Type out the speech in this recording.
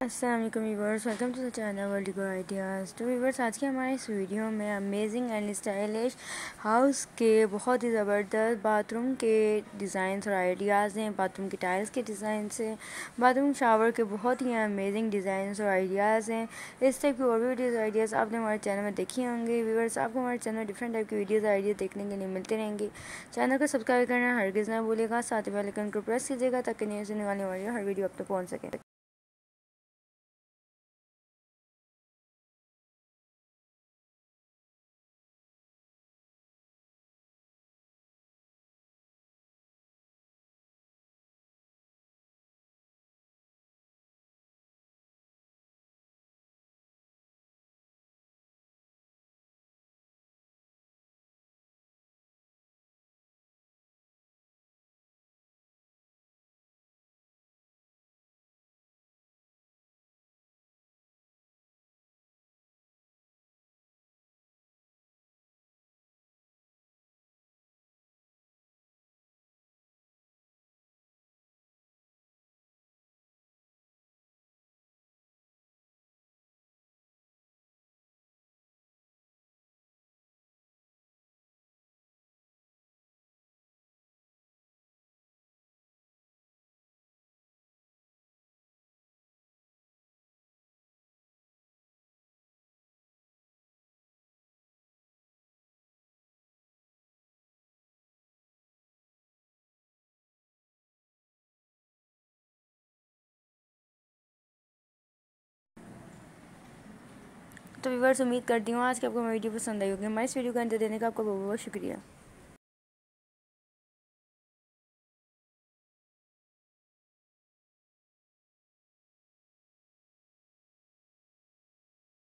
Aslam viewers welcome to the channel world go ideas तो viewers आज के हमारे इस वीडियो में अमेजिंग एंड स्टाइलिश हाउस के बहुत ही ज़बरदस्त बाथरूम के डिज़ाइंस और आइडियाज़ हैं। बाथरूम के टाइल्स के डिज़ाइन से बाथरूम शावर के बहुत ही अमेजिंग डिज़ाइंस और आइडियाज़ हैं। इस टाइप की और भी वीडियोज़ आइडियाज़ आपने हमारे चैनल में देखी होंगे। वीवर्स आपको हमारे चैनल में डिफरेंट टाइप की वीडियोज़ आइडिया देखने के लिए मिलते रहेंगे। चैनल को सब्सक्राइब करना हरगिज़ ना भूलेगा साथ ही वाले को प्रेस कीजिएगा ताकि नहीं सुनने वाली हमारी हर वीडियो आप तक पहुँच सके। तो व्यूवर्स, उम्मीद करती हूँ आज की आपको वीडियो पसंद आई होगी। हमारे इस वीडियो का अंत देने का आपका बहुत बहुत शुक्रिया।